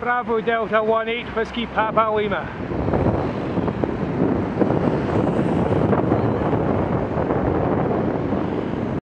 Bravo Delta One Eight, Whiskey Papa Lima.